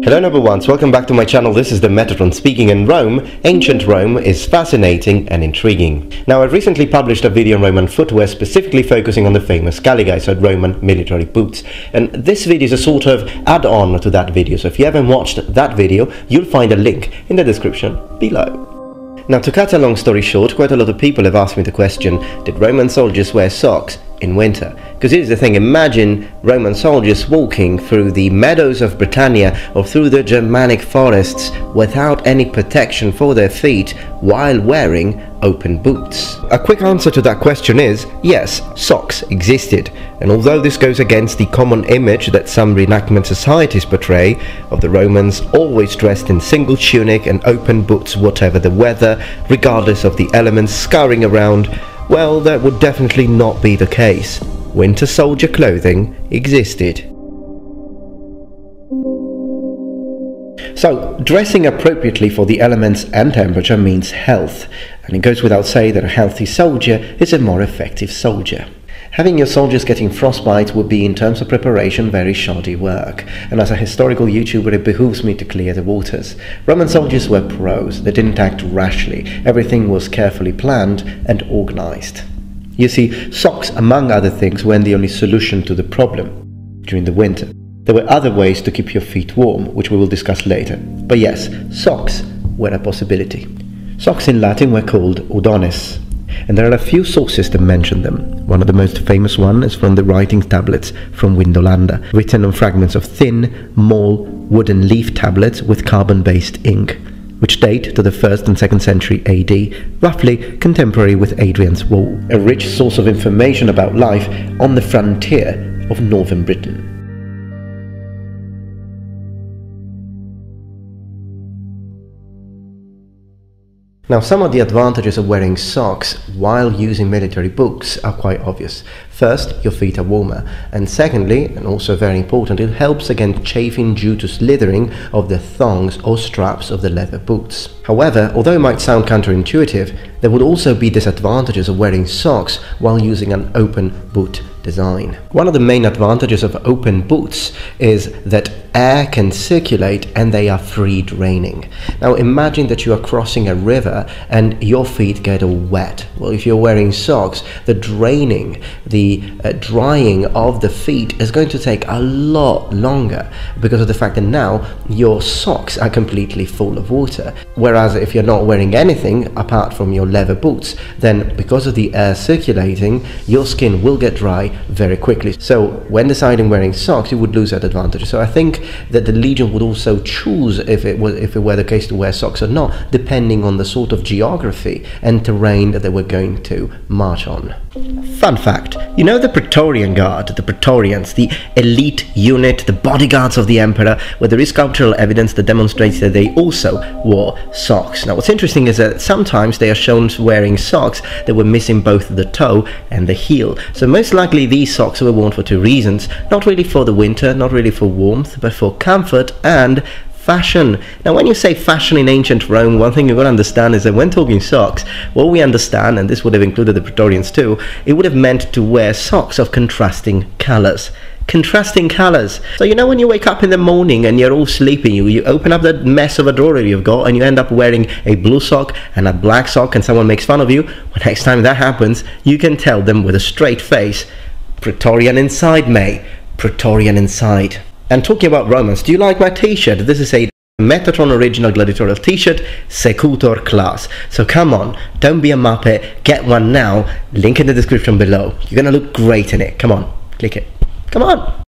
Hello number ones, welcome back to my channel. This is the Metatron speaking in Rome. Ancient Rome is fascinating and intriguing. Now I've recently published a video on Roman footwear specifically focusing on the famous Caligae, so Roman military boots. And this video is a sort of add-on to that video, so if you haven't watched that video, you'll find a link in the description below. Now to cut a long story short, quite a lot of people have asked me the question, did Roman soldiers wear socks in winter? Because here's the thing, imagine Roman soldiers walking through the meadows of Britannia or through the Germanic forests without any protection for their feet while wearing open boots. A quick answer to that question is yes, socks existed. And although this goes against the common image that some reenactment societies portray of the Romans always dressed in single tunic and open boots whatever the weather, regardless of the elements scouring around, well, that would definitely not be the case winter soldier clothing existed. So, dressing appropriately for the elements and temperature means health, and it goes without saying that a healthy soldier is a more effective soldier. Having your soldiers getting frostbite would be, in terms of preparation, very shoddy work, and as a historical YouTuber, it behooves me to clear the waters. Roman soldiers were pros, they didn't act rashly, everything was carefully planned and organized. You see, socks, among other things, weren't the only solution to the problem during the winter. There were other ways to keep your feet warm, which we will discuss later. But yes, socks were a possibility. Socks in Latin were called udones, and there are a few sources that mention them. One of the most famous one is from the writing tablets from Vindolanda, written on fragments of thin, mole, wooden leaf tablets with carbon-based ink which date to the 1st and 2nd century AD, roughly contemporary with Hadrian's Wall, a rich source of information about life on the frontier of northern Britain. Now, some of the advantages of wearing socks while using military boots are quite obvious. First, your feet are warmer, and secondly, and also very important, it helps against chafing due to slithering of the thongs or straps of the leather boots. However, although it might sound counterintuitive, there would also be disadvantages of wearing socks while using an open boot design. One of the main advantages of open boots is that air can circulate and they are free draining. Now imagine that you are crossing a river and your feet get all wet. Well, if you're wearing socks, the draining, the uh, drying of the feet is going to take a lot longer because of the fact that now your socks are completely full of water. Whereas if you're not wearing anything apart from your leather boots, then because of the air circulating, your skin will get dry very quickly. So when deciding wearing socks, you would lose that advantage. So I think that the Legion would also choose if it was if it were the case to wear socks or not, depending on the sort of geography and terrain that they were going to march on. Fun fact, you know the Praetorian Guard, the Praetorians, the elite unit, the bodyguards of the Emperor, where there is sculptural evidence that demonstrates that they also wore socks. Now what's interesting is that sometimes they are shown wearing socks that were missing both the toe and the heel. So most likely these socks were worn for two reasons, not really for the winter, not really for warmth, but for comfort and fashion. Now, when you say fashion in ancient Rome, one thing you've got to understand is that when talking socks, what we understand, and this would have included the Praetorians too, it would have meant to wear socks of contrasting colours contrasting colors. So you know when you wake up in the morning and you're all sleeping, you, you open up that mess of a drawer you've got and you end up wearing a blue sock and a black sock and someone makes fun of you, well next time that happens, you can tell them with a straight face, Praetorian inside, mate. Praetorian inside. And talking about Romans, do you like my t-shirt? This is a Metatron original gladiatorial t-shirt, Secutor class. So come on, don't be a muppet, get one now, link in the description below. You're gonna look great in it. Come on, click it. Come on!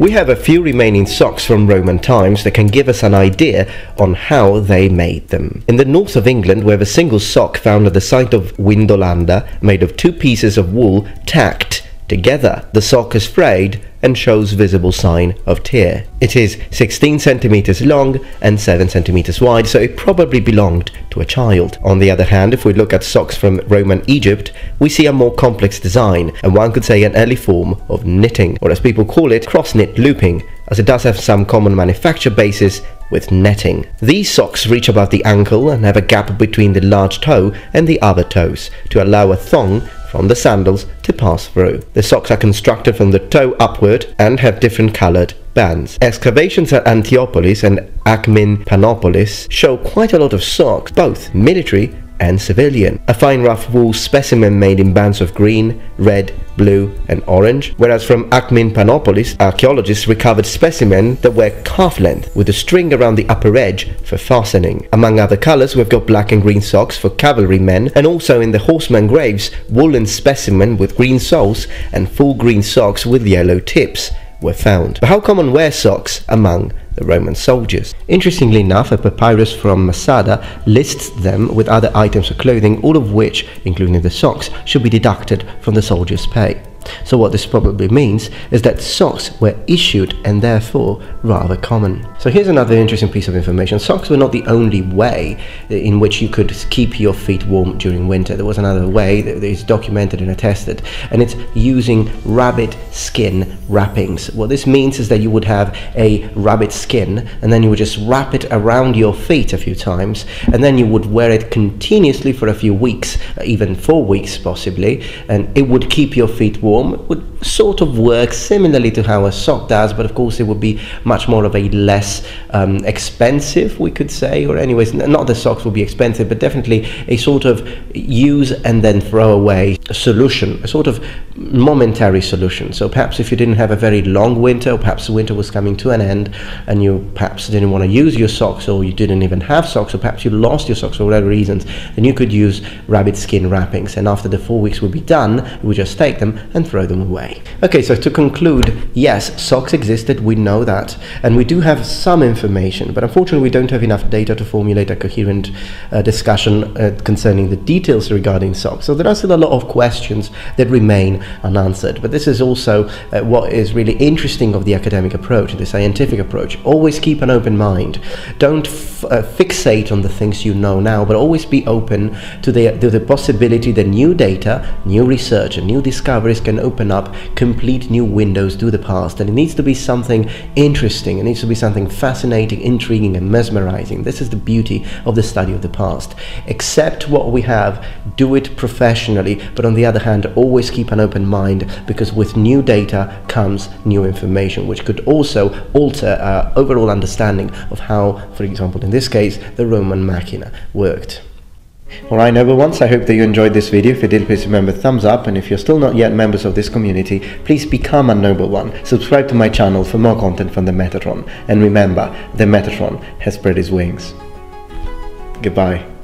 We have a few remaining socks from Roman times that can give us an idea on how they made them. In the north of England we have a single sock found at the site of Vindolanda, made of two pieces of wool tacked Together, the sock is frayed and shows visible sign of tear. It is 16 centimeters long and 7 centimeters wide, so it probably belonged to a child. On the other hand, if we look at socks from Roman Egypt, we see a more complex design, and one could say an early form of knitting, or as people call it, cross-knit looping, as it does have some common manufacture basis with netting. These socks reach about the ankle and have a gap between the large toe and the other toes to allow a thong from the sandals to pass through. The socks are constructed from the toe upward and have different colored bands. Excavations at Antinoopolis and Akhmin Panopolis show quite a lot of socks, both military and civilian. A fine rough wool specimen made in bands of green, red, blue and orange, whereas from Akhmin Panopolis, archaeologists recovered specimens that were calf length with a string around the upper edge for fastening. Among other colours, we've got black and green socks for cavalrymen and also in the horseman graves, woolen specimen with green soles and full green socks with yellow tips were found. But how common were socks among the Roman soldiers. Interestingly enough, a papyrus from Masada lists them with other items of clothing, all of which, including the socks, should be deducted from the soldier's pay. So what this probably means is that socks were issued and therefore rather common. So here's another interesting piece of information. Socks were not the only way in which you could keep your feet warm during winter. There was another way that is documented and attested, and it's using rabbit skin wrappings. What this means is that you would have a rabbit skin and then you would just wrap it around your feet a few times and then you would wear it continuously for a few weeks, even four weeks possibly, and it would keep your feet warm form would sort of work similarly to how a sock does, but of course it would be much more of a less um, expensive, we could say, or anyways, not the socks would be expensive, but definitely a sort of use and then throw away solution, a sort of momentary solution. So perhaps if you didn't have a very long winter, or perhaps the winter was coming to an end, and you perhaps didn't want to use your socks, or you didn't even have socks, or perhaps you lost your socks for whatever reasons, then you could use rabbit skin wrappings, and after the four weeks would be done, would just take them and throw them away. Okay, so to conclude, yes, socks existed, we know that, and we do have some information, but unfortunately we don't have enough data to formulate a coherent uh, discussion uh, concerning the details regarding socks. So there are still a lot of questions that remain unanswered, but this is also uh, what is really interesting of the academic approach, the scientific approach. Always keep an open mind. Don't uh, fixate on the things you know now, but always be open to the, to the possibility that new data, new research, and new discoveries can open up complete new windows to the past. And it needs to be something interesting, it needs to be something fascinating, intriguing, and mesmerizing. This is the beauty of the study of the past. Accept what we have, do it professionally, but on the other hand, always keep an open mind because with new data comes new information, which could also alter our overall understanding of how, for example, in this case, the Roman machina worked. Alright noble ones, I hope that you enjoyed this video. If you did, please remember thumbs up and if you're still not yet members of this community, please become a noble one. Subscribe to my channel for more content from the Metatron. And remember, the Metatron has spread his wings. Goodbye.